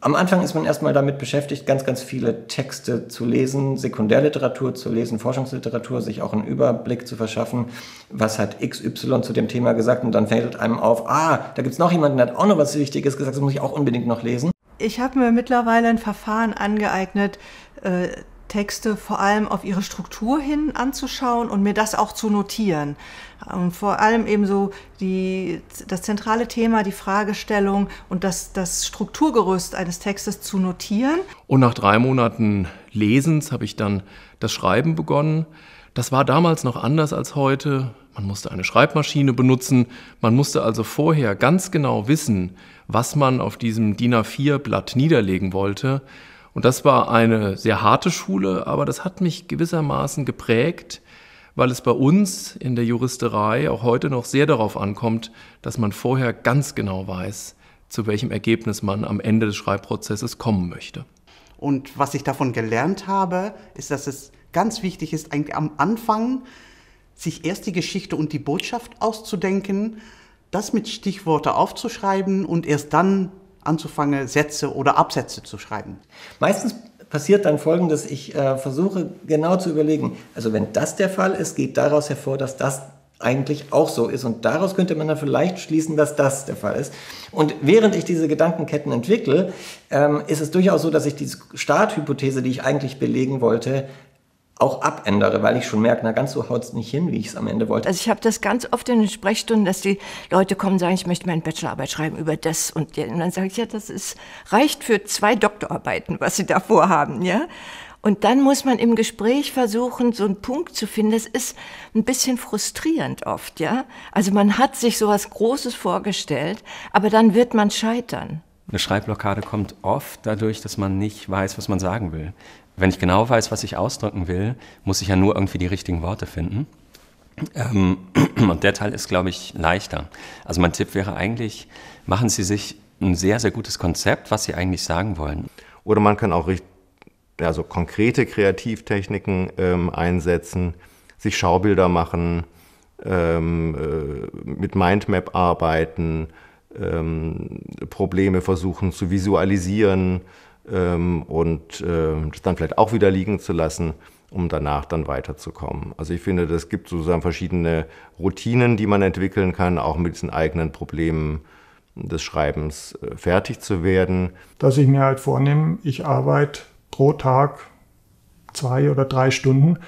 Am Anfang ist man erstmal damit beschäftigt, ganz, ganz viele Texte zu lesen, Sekundärliteratur zu lesen, Forschungsliteratur, sich auch einen Überblick zu verschaffen, was hat XY zu dem Thema gesagt und dann fällt einem auf, ah, da gibt es noch jemanden, der hat auch noch was Wichtiges gesagt, das muss ich auch unbedingt noch lesen. Ich habe mir mittlerweile ein Verfahren angeeignet, äh, Texte vor allem auf ihre Struktur hin anzuschauen und mir das auch zu notieren. Und vor allem eben so die, das zentrale Thema, die Fragestellung und das, das Strukturgerüst eines Textes zu notieren. Und nach drei Monaten Lesens habe ich dann das Schreiben begonnen. Das war damals noch anders als heute. Man musste eine Schreibmaschine benutzen. Man musste also vorher ganz genau wissen, was man auf diesem DIN A4-Blatt niederlegen wollte. Und das war eine sehr harte Schule, aber das hat mich gewissermaßen geprägt, weil es bei uns in der Juristerei auch heute noch sehr darauf ankommt, dass man vorher ganz genau weiß, zu welchem Ergebnis man am Ende des Schreibprozesses kommen möchte. Und was ich davon gelernt habe, ist, dass es ganz wichtig ist, eigentlich am Anfang sich erst die Geschichte und die Botschaft auszudenken, das mit Stichworte aufzuschreiben und erst dann anzufangen, Sätze oder Absätze zu schreiben. Meistens passiert dann Folgendes, ich äh, versuche genau zu überlegen, also wenn das der Fall ist, geht daraus hervor, dass das eigentlich auch so ist. Und daraus könnte man dann vielleicht schließen, dass das der Fall ist. Und während ich diese Gedankenketten entwickle, ähm, ist es durchaus so, dass ich diese Starthypothese, die ich eigentlich belegen wollte, auch abändere, weil ich schon merke, na ganz so haut es nicht hin, wie ich es am Ende wollte. Also ich habe das ganz oft in den Sprechstunden, dass die Leute kommen und sagen, ich möchte meine Bachelorarbeit schreiben über das und, und dann sage ich, ja, das ist, reicht für zwei Doktorarbeiten, was sie davor haben, ja. Und dann muss man im Gespräch versuchen, so einen Punkt zu finden. Das ist ein bisschen frustrierend oft, ja. Also man hat sich so was Großes vorgestellt, aber dann wird man scheitern. Eine Schreibblockade kommt oft dadurch, dass man nicht weiß, was man sagen will. Wenn ich genau weiß, was ich ausdrücken will, muss ich ja nur irgendwie die richtigen Worte finden. Ähm, und der Teil ist, glaube ich, leichter. Also mein Tipp wäre eigentlich, machen Sie sich ein sehr, sehr gutes Konzept, was Sie eigentlich sagen wollen. Oder man kann auch also konkrete Kreativtechniken ähm, einsetzen, sich Schaubilder machen, ähm, äh, mit Mindmap arbeiten, ähm, Probleme versuchen zu visualisieren, ähm, und äh, das dann vielleicht auch wieder liegen zu lassen, um danach dann weiterzukommen. Also ich finde, es gibt sozusagen verschiedene Routinen, die man entwickeln kann, auch mit diesen eigenen Problemen des Schreibens äh, fertig zu werden. Dass ich mir halt vornehme, ich arbeite pro Tag zwei oder drei Stunden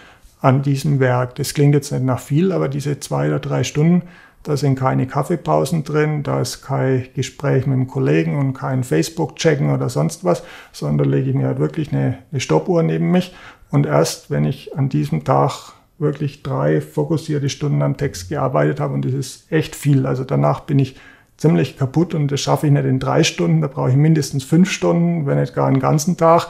an diesem Werk. Das klingt jetzt nicht nach viel, aber diese zwei oder drei Stunden, da sind keine Kaffeepausen drin, da ist kein Gespräch mit dem Kollegen und kein Facebook-Checken oder sonst was, sondern lege ich mir halt wirklich eine, eine Stoppuhr neben mich. Und erst wenn ich an diesem Tag wirklich drei fokussierte Stunden am Text gearbeitet habe, und das ist echt viel, also danach bin ich ziemlich kaputt und das schaffe ich nicht in drei Stunden, da brauche ich mindestens fünf Stunden, wenn nicht gar einen ganzen Tag,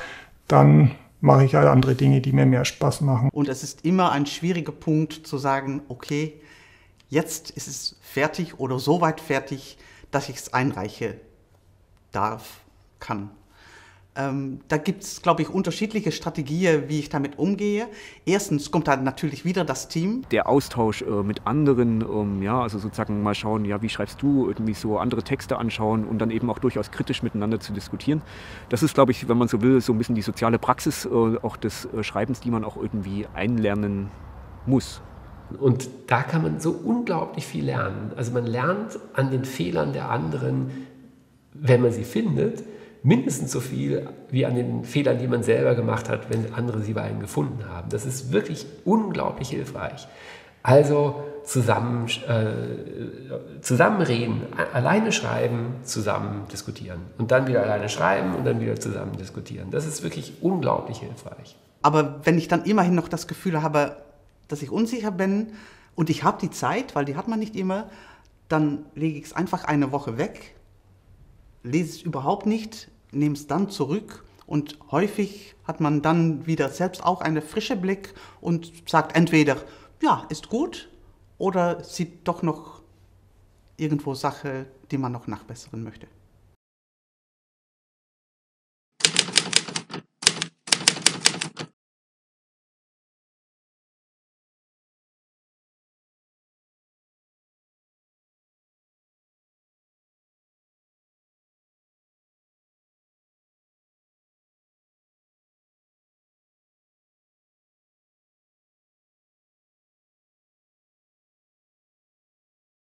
dann mache ich halt andere Dinge, die mir mehr Spaß machen. Und es ist immer ein schwieriger Punkt zu sagen, okay, jetzt ist es fertig oder so weit fertig, dass ich es einreiche darf, kann. Ähm, da gibt es, glaube ich, unterschiedliche Strategien, wie ich damit umgehe. Erstens kommt da natürlich wieder das Team. Der Austausch äh, mit anderen, ähm, ja, also sozusagen mal schauen, ja, wie schreibst du, irgendwie so andere Texte anschauen und dann eben auch durchaus kritisch miteinander zu diskutieren. Das ist, glaube ich, wenn man so will, so ein bisschen die soziale Praxis äh, auch des äh, Schreibens, die man auch irgendwie einlernen muss. Und da kann man so unglaublich viel lernen. Also man lernt an den Fehlern der anderen, wenn man sie findet, mindestens so viel wie an den Fehlern, die man selber gemacht hat, wenn andere sie bei einem gefunden haben. Das ist wirklich unglaublich hilfreich. Also zusammen, äh, zusammen reden, alleine schreiben, zusammen diskutieren. Und dann wieder alleine schreiben und dann wieder zusammen diskutieren. Das ist wirklich unglaublich hilfreich. Aber wenn ich dann immerhin noch das Gefühl habe, dass ich unsicher bin und ich habe die Zeit, weil die hat man nicht immer, dann lege ich es einfach eine Woche weg, lese es überhaupt nicht, nehme es dann zurück und häufig hat man dann wieder selbst auch einen frischen Blick und sagt entweder, ja, ist gut oder sieht doch noch irgendwo Sache, die man noch nachbessern möchte.